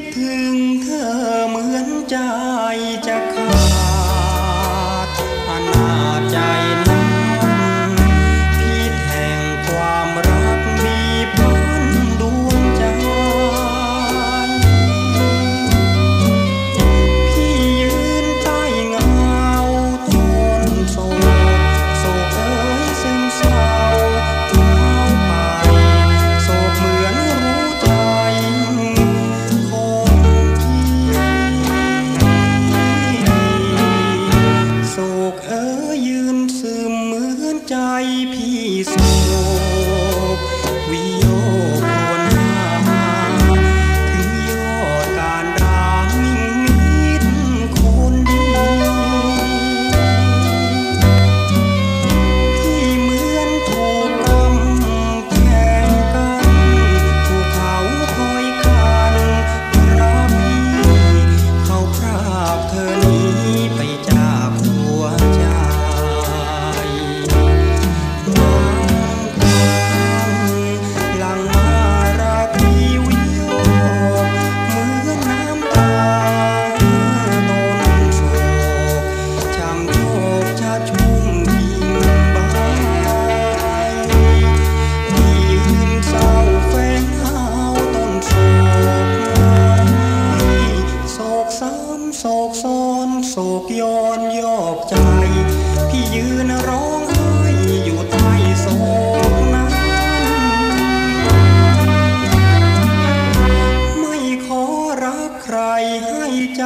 ดถึงเธอเหมือนใจจะขาด peace. No, we กซ้อนโศกย้อนยอกใจ พี่ยืนร้องไห้อยู่ใต้โศกนั้น ไม่ขอรักใครให้ใจ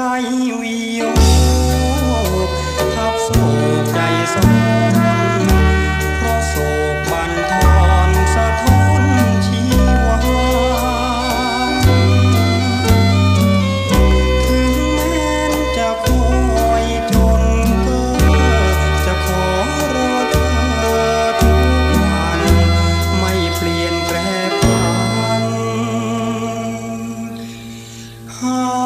Oh.